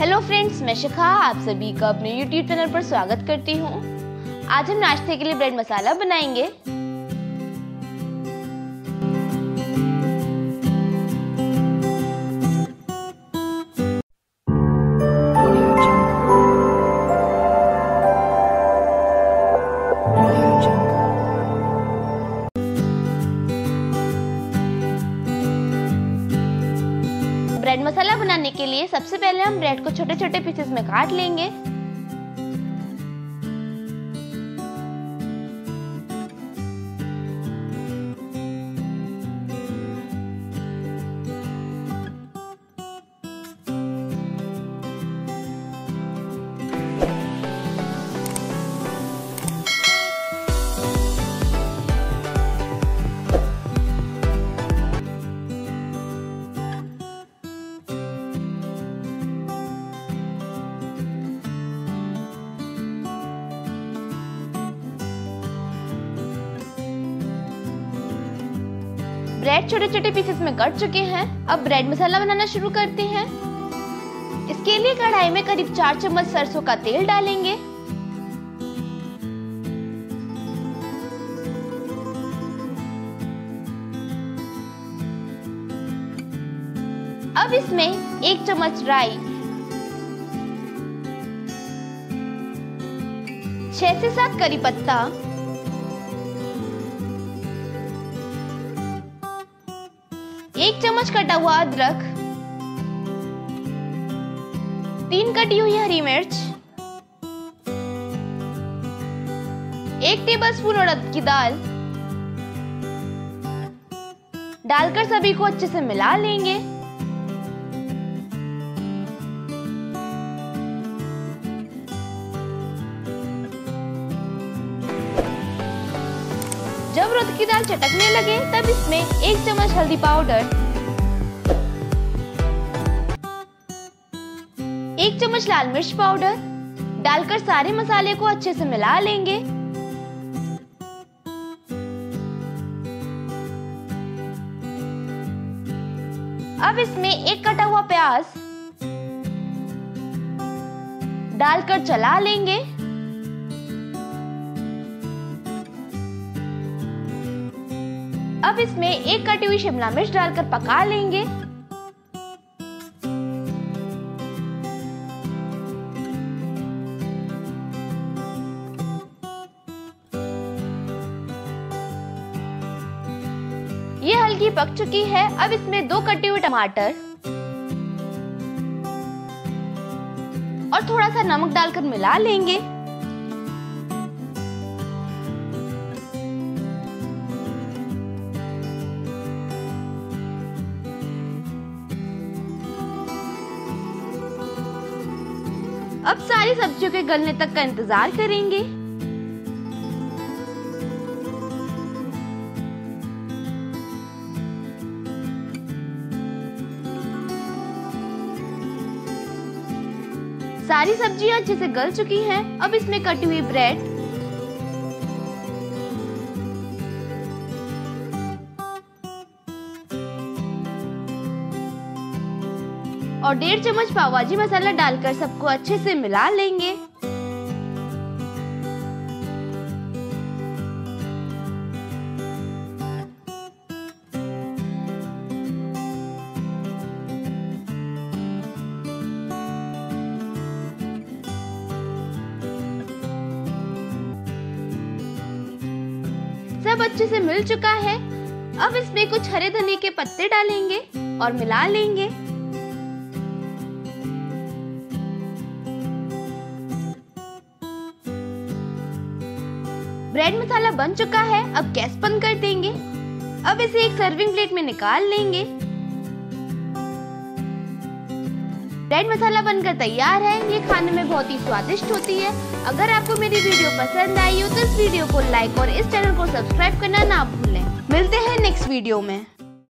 Hello friends मैं शिखा, आप सभी का अपने यूट्यूब चैनल पर स्वागत करती हूँ। आज हम नाश्ते के लिए ब्रेड मसाला बनाएँगे। ब्रेड मसाला बनाने के लिए सबसे पहले हम ब्रेड को छोटे छोटे पीसेस में काट लेंगे। ब्रेड छोटे छोटे पीसेस में कट चुके हैं। अब ब्रेड मसाला बनाना शुरू करते हैं। इसके लिए कढ़ाई में करीब चार चम्मच सरसों का तेल डालेंगे। अब इसमें एक चम्मच राई, छह से सात करी पत्ता एक चम्मच कटा हुआ अदरक, तीन कटी हुई हरी मिर्च, एक टेबल स्पून उड़द की दाल। डालकर सभी को अच्छे से मिला लेंगे। जब उड़द की दाल चटकने लगे, तब इसमें एक चम्मच हल्दी पाउडर, एक चम्मच लाल मिर्च पाउडर डालकर सारे मसाले को अच्छे से मिला लेंगे। अब इसमें एक कटा हुआ प्याज डालकर चला लेंगे। अब इसमें एक कटी हुई शिमला मिर्च डालकर पका लेंगे। ये हल्की पक चुकी है। अब इसमें दो कटे हुए टमाटर और थोड़ा सा नमक डालकर मिला लेंगे। अब सारी सब्जियों के गलने तक का इंतज़ार करेंगे। सारी सब्ज़ियाँ अच्छे से गल चुकी हैं। अब इसमें कटी हुई ब्रेड और डेढ़ चम्मच पावभाजी मसाला डालकर सबको अच्छे से मिला लेंगे। सब अच्छे से मिल चुका है। अब इसमें कुछ हरे धनिया के पत्ते डालेंगे और मिला लेंगे। ब्रेड मसाला बन चुका है, अब गैस बंद कर देंगे। अब इसे एक सर्विंग प्लेट में निकाल लेंगे। ब्रेड मसाला बनकर तैयार है, ये खाने में बहुत ही स्वादिष्ट होती है। अगर आपको मेरी वीडियो पसंद आई हो तो इस वीडियो को लाइक और इस चैनल को सब्सक्राइब करना ना भूलें। मिलते हैं नेक्स्ट वीडियो में।